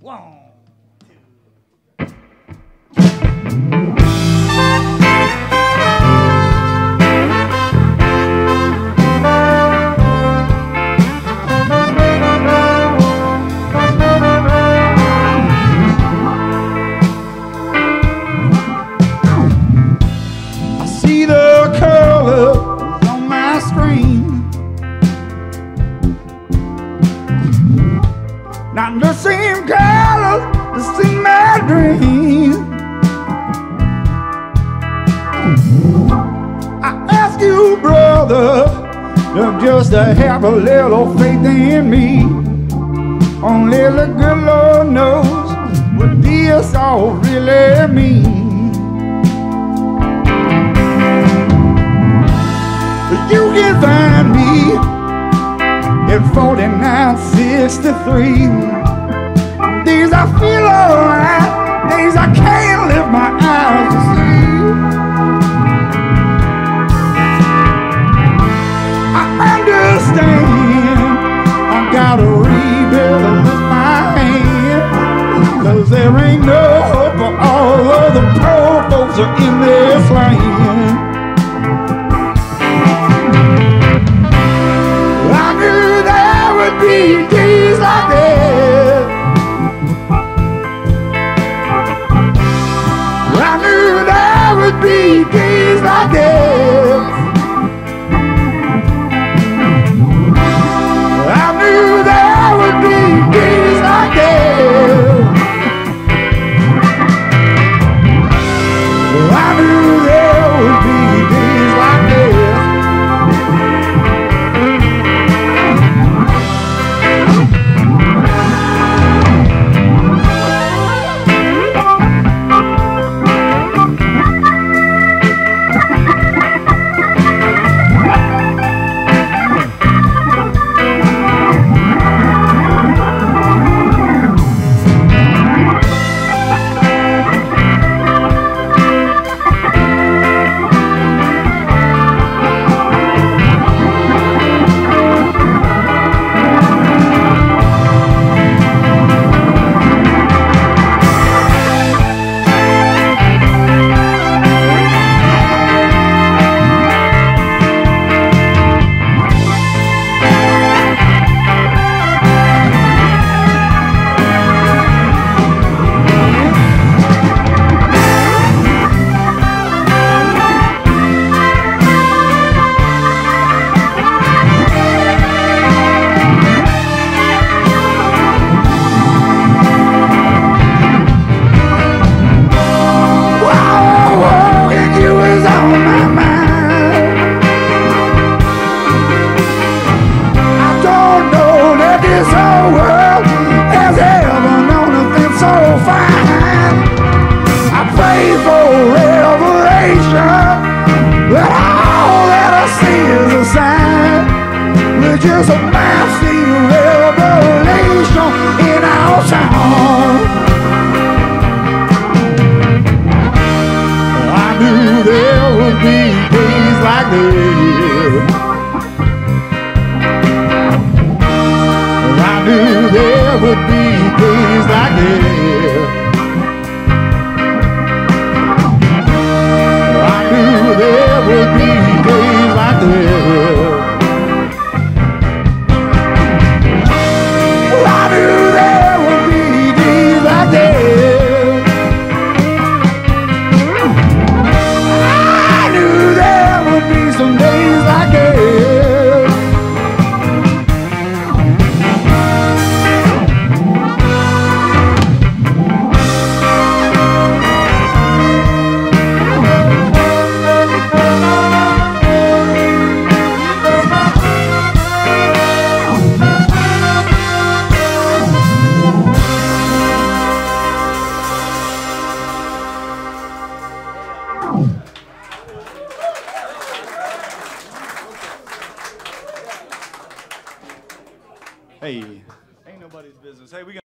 汪 Not the same colors that's in my dream. I ask you, brother, just to have a little faith in me. Only the good Lord knows what this all really means. You can find me at 4963. Days I feel alright, days I can't lift my eyes to see. I understand I gotta rebuild with my hand. Cause there ain't no hope for all of the poor folks are in that this Hey, ain't nobody's business. Hey, we gonna